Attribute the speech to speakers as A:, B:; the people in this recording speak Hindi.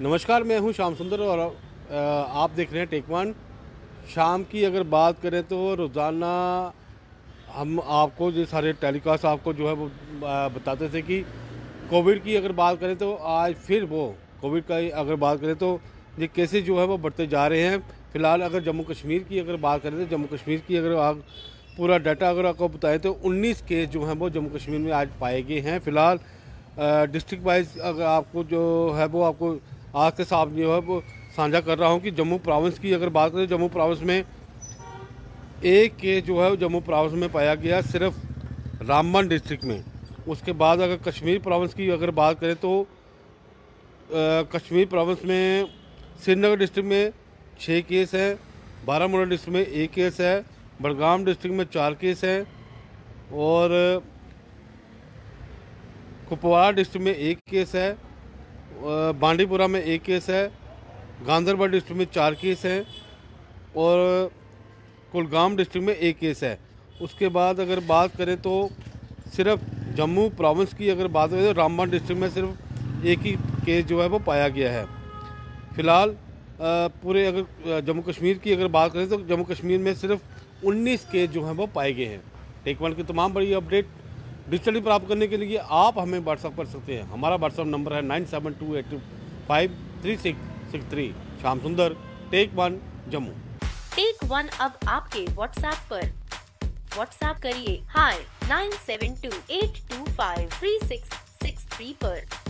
A: नमस्कार, मैं हूँ श्याम सुंदर और आप देख रहे हैं टेक वन शाम की अगर बात करें तो रोज़ाना हम आपको जो सारे टेलीकास्ट आपको जो है वो बताते थे कि कोविड की अगर बात करें तो आज फिर वो कोविड का अगर बात करें तो ये केसेस जो है वो बढ़ते जा रहे हैं। फ़िलहाल अगर जम्मू कश्मीर की अगर बात करें तो जम्मू कश्मीर की अगर आप पूरा डाटा अगर आपको बताएँ तो 19 केस जो हैं वो जम्मू कश्मीर में आज पाए गए हैं। फ़िलहाल डिस्ट्रिक्ट वाइज अगर आपको जो है वो आपको आज के साथ जो है वो साझा कर रहा हूँ कि जम्मू प्रोविंस की अगर बात करें जम्मू प्रोविंस में एक केस जो है जम्मू प्रोविंस में पाया गया सिर्फ़ रामबन डिस्ट्रिक्ट में। उसके बाद अगर कश्मीर प्रोविंस की अगर बात करें तो अ, कश्मीर प्रोविंस में श्रीनगर डिस्ट्रिक्ट में छः केस हैं बारामूला डिस्ट्रिक्ट में एक केस है बड़गाम डिस्ट्रिक्ट में चार केस हैं और कुपवाड़ा डिस्ट्रिक्ट में एक केस है। बांडीपुरा में एक केस है, गांधरबल डिस्ट्रिक्ट में चार केस हैं, और कुलगाम डिस्ट्रिक्ट में एक केस है। उसके बाद अगर बात करें तो सिर्फ़ जम्मू प्रोविंस की अगर बात करें तो रामबन डिस्ट्रिक्ट में सिर्फ़ एक ही केस जो है वो पाया गया है। फ़िलहाल पूरे अगर जम्मू कश्मीर की अगर बात करें तो जम्मू कश्मीर में सिर्फ़ 19 केस जो हैं वो पाए गए हैं। टेक वन की तमाम बड़ी अपडेट डिजिटली प्राप्त करने के लिए आप हमें व्हाट्सअप कर सकते हैं। हमारा व्हाट्सअप नंबर है nine seven two eight five three six six three. Shyam Sundar tech one Jammu.
B: Tech one अब आपके व्हाट्सएप पर। व्हाट्सएप करिए hi nine seven two eight two five three six six three पर।